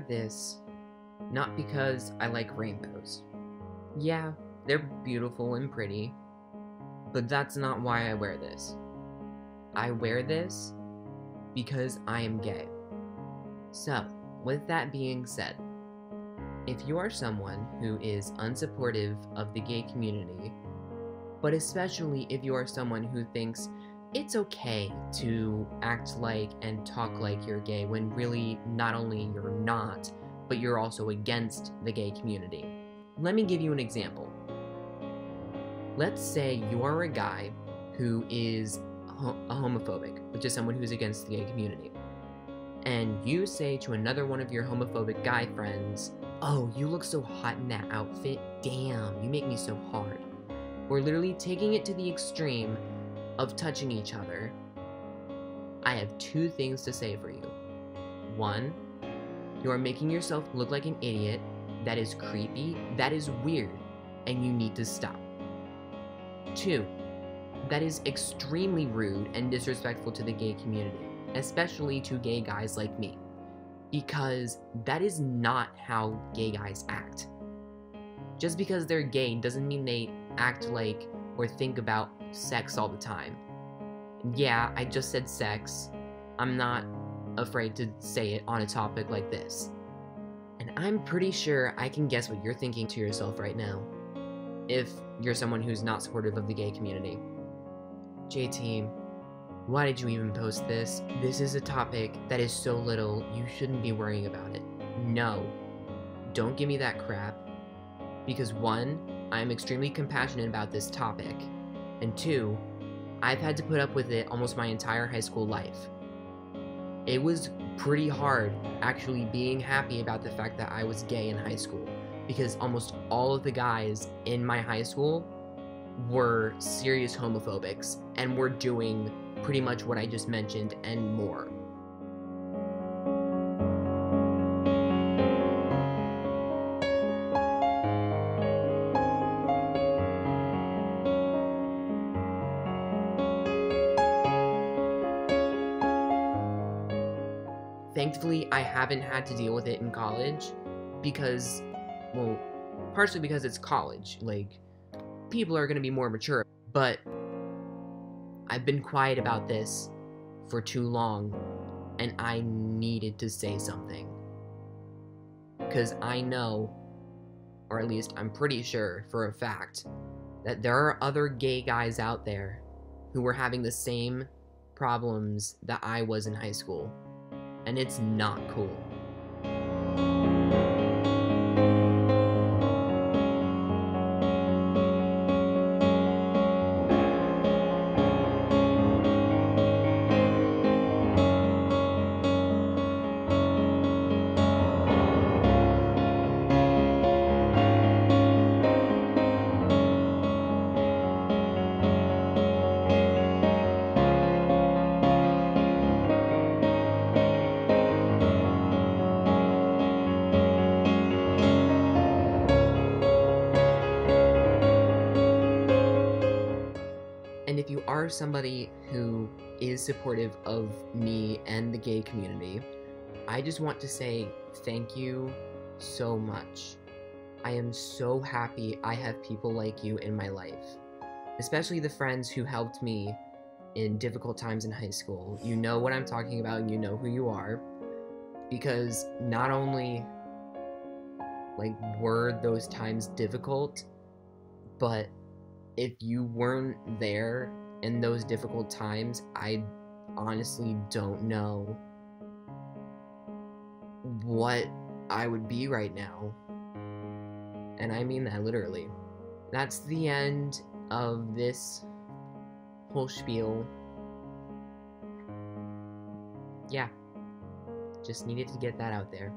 this not because I like rainbows. Yeah, they're beautiful and pretty, but that's not why I wear this. I wear this because I am gay. So, with that being said, if you are someone who is unsupportive of the gay community, but especially if you are someone who thinks it's okay to act like and talk like you're gay when really not only you're not, but you're also against the gay community. Let me give you an example. Let's say you're a guy who is a homophobic, which is someone who's against the gay community. And you say to another one of your homophobic guy friends, Oh, you look so hot in that outfit. Damn, you make me so hard. We're literally taking it to the extreme of touching each other. I have two things to say for you. One, you are making yourself look like an idiot. That is creepy. That is weird. And you need to stop. Two, that is extremely rude and disrespectful to the gay community, especially to gay guys like me. Because that is not how gay guys act. Just because they're gay doesn't mean they act like or think about sex all the time. Yeah, I just said sex. I'm not afraid to say it on a topic like this. And I'm pretty sure I can guess what you're thinking to yourself right now. If you're someone who's not supportive of the gay community. JT, why did you even post this? This is a topic that is so little, you shouldn't be worrying about it. No. Don't give me that crap. Because one, I'm extremely compassionate about this topic. And two, I've had to put up with it almost my entire high school life. It was pretty hard actually being happy about the fact that I was gay in high school because almost all of the guys in my high school were serious homophobics and were doing pretty much what I just mentioned and more. Thankfully, I haven't had to deal with it in college because, well, partially because it's college. Like, people are going to be more mature. But I've been quiet about this for too long, and I needed to say something. Because I know, or at least I'm pretty sure for a fact, that there are other gay guys out there who were having the same problems that I was in high school and it's not cool. Are somebody who is supportive of me and the gay community, I just want to say thank you so much. I am so happy I have people like you in my life, especially the friends who helped me in difficult times in high school. You know what I'm talking about and you know who you are because not only like were those times difficult, but if you weren't there in those difficult times, I honestly don't know what I would be right now. And I mean that literally. That's the end of this whole spiel. Yeah. Just needed to get that out there.